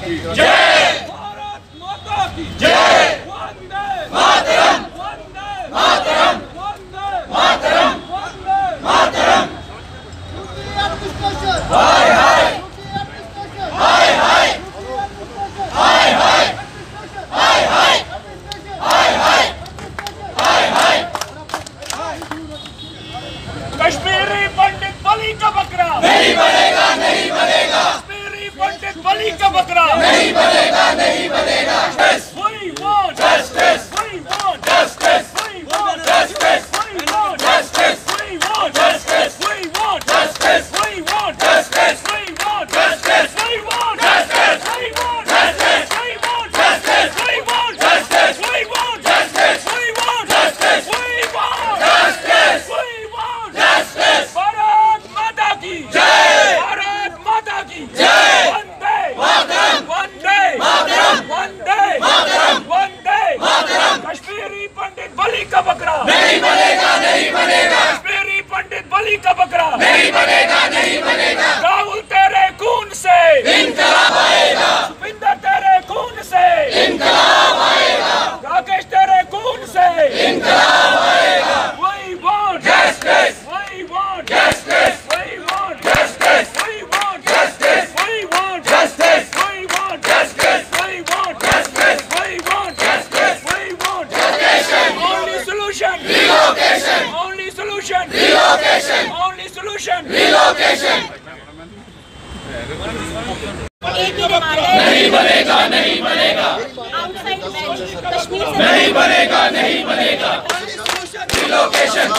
की जय भारत माता की जय वंदे मातरम वंदे मातरम वंदे मातरम वंदे मातरम हाय हाय हाय हाय हाय हाय हाय हाय हाय हाय हाय हाय कश्मीरी पंडित बकरा नहीं बनेगा नहीं बनेगा कश्मीरी पंडित बलि का बकरा नहीं बनेगा relocation. Only solution. Relocation. एक ही डिमांड है नहीं बनेगा नहीं बनेगा आउटसाइड कश्मीर से नहीं बनेगा नहीं बनेगा रिलोकेशन